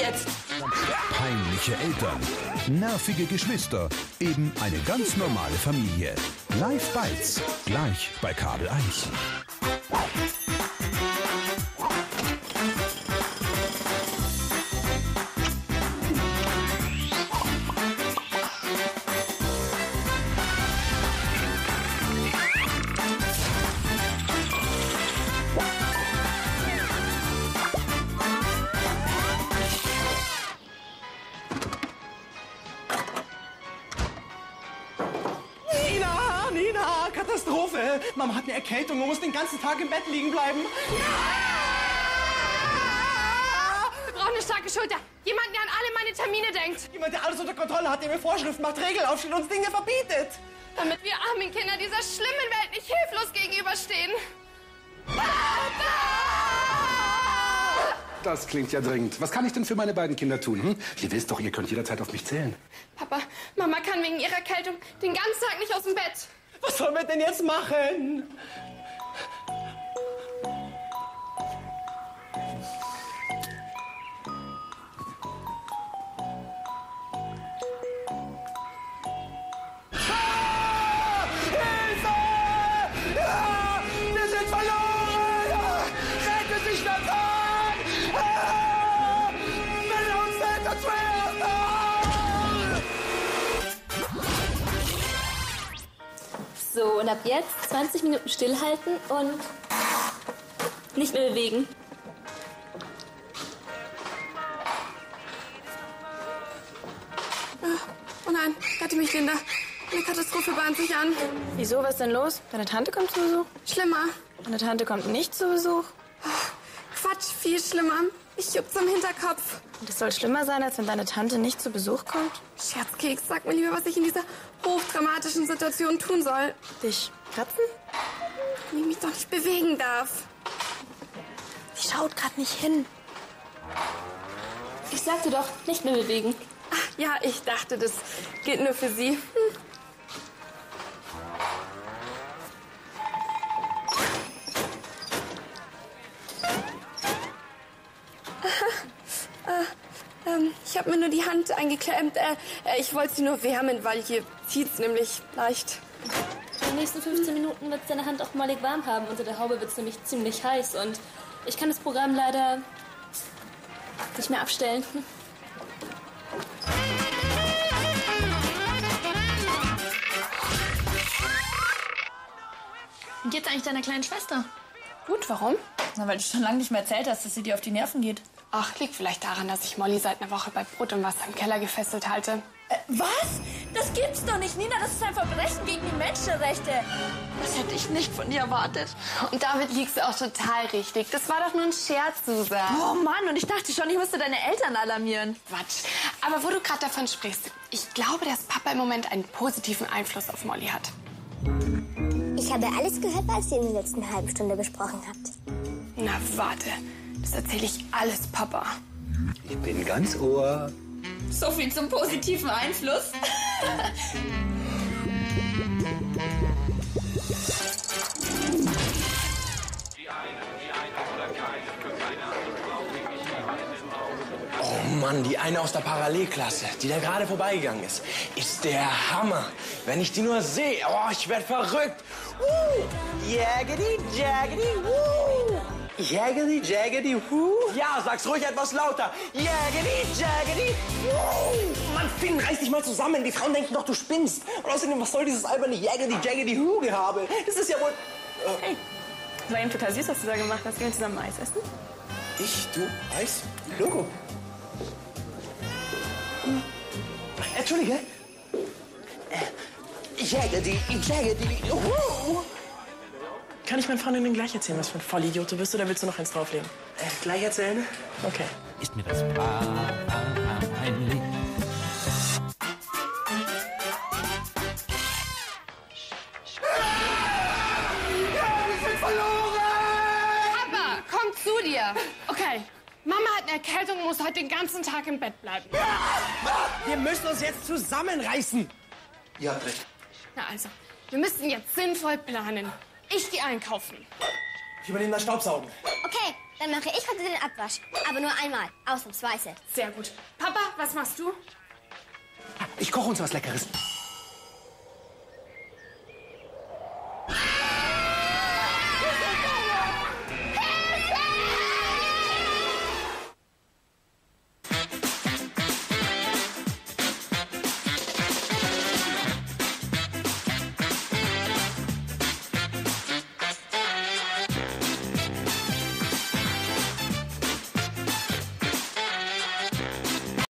jetzt? Peinliche Eltern, nervige Geschwister, eben eine ganz normale Familie. Live Bites, gleich bei Kabel 1. Katastrophe. Mama hat eine Erkältung und muss den ganzen Tag im Bett liegen bleiben. Wir brauchen eine starke Schulter. Jemanden, der an alle meine Termine denkt. Jemand, der alles unter Kontrolle hat, der mir Vorschriften macht, Regeln aufstellt und uns Dinge verbietet. Damit wir armen Kinder dieser schlimmen Welt nicht hilflos gegenüberstehen. Das klingt ja dringend. Was kann ich denn für meine beiden Kinder tun? Hm? Ihr wisst doch, ihr könnt jederzeit auf mich zählen. Papa, Mama kann wegen ihrer Erkältung den ganzen Tag nicht aus dem Bett. Was sollen wir denn jetzt machen? So, und ab jetzt 20 Minuten stillhalten und nicht mehr bewegen. Oh nein, rette mich, Linda. Eine Katastrophe bahnt sich an. Wieso, was ist denn los? Deine Tante kommt zu Besuch? Schlimmer. Deine Tante kommt nicht zu Besuch? Quatsch, viel schlimmer. Ich juck's am Hinterkopf. Und es soll schlimmer sein, als wenn deine Tante nicht zu Besuch kommt? Scherzkeks, sag mir lieber, was ich in dieser hochdramatischen Situation tun soll. Dich kratzen? Wenn ich mich doch nicht bewegen darf. Sie schaut gerade nicht hin. Ich sagte doch, nicht mehr bewegen. Ach, ja, ich dachte, das gilt nur für Sie. Hm. Ich habe mir nur die Hand eingeklemmt. Äh, äh, ich wollte sie nur wärmen, weil hier zieht's nämlich leicht. In den nächsten 15 Minuten wird deine Hand auch malig warm haben. Unter der Haube wird es nämlich ziemlich heiß und ich kann das Programm leider nicht mehr abstellen. Und jetzt eigentlich deiner kleinen Schwester? Gut, warum? Na, weil du schon lange nicht mehr erzählt hast, dass sie dir auf die Nerven geht. Ach, liegt vielleicht daran, dass ich Molly seit einer Woche bei Brot und Wasser im Keller gefesselt halte. Äh, was? Das gibt's doch nicht, Nina. Das ist ein Verbrechen gegen die Menschenrechte. Das hätte ich nicht von dir erwartet. Und damit liegst du auch total richtig. Das war doch nur ein Scherz, Susan. Oh Mann, und ich dachte schon, ich müsste deine Eltern alarmieren. Quatsch. Aber wo du gerade davon sprichst, ich glaube, dass Papa im Moment einen positiven Einfluss auf Molly hat. Ich habe alles gehört, was ihr in der letzten halben Stunde besprochen habt. Na, warte. Das erzähle ich alles Papa. Ich bin ganz Ohr. So viel zum positiven Einfluss. Oh Mann, die eine aus der Parallelklasse, die da gerade vorbeigegangen ist, ist der Hammer. Wenn ich die nur sehe, oh, ich werde verrückt. Woo! Jaggedy, jaggedy, woo! Jaggedy, jaggedy, woo! Ja, sag's ruhig etwas lauter. Jaggedy, jaggedy, woo! Mann, Finn, reiß dich mal zusammen. Die Frauen denken doch, du spinnst. Und außerdem, was soll dieses alberne Jaggedy Jaggedy Hu gehabe? Das ist ja wohl... Hey, das war eben total süß, was du da gemacht hast. Gehen wir zusammen Eis essen? Ich, du, Eis, Logo. Entschuldige. Äh, Jaggedy Jaggedy Hu! Kann ich meinen Freundinnen gleich erzählen, was für ein Vollidiot du bist, oder willst du noch eins drauflegen? Äh, gleich erzählen? Okay. Ist mir das peinlich? Wir sind verloren! Papa, komm zu dir. Okay, Mama hat eine Erkältung und muss heute den ganzen Tag im Bett bleiben. Wir müssen uns jetzt zusammenreißen. Ihr habt recht. Na also, wir müssen jetzt sinnvoll planen. Ich gehe einkaufen. Ich übernehme das Staubsaugen. Okay, Dann mache ich heute den Abwasch. Aber nur einmal, ausnahmsweise. Sehr gut. Papa, was machst du? Ich koche uns was Leckeres.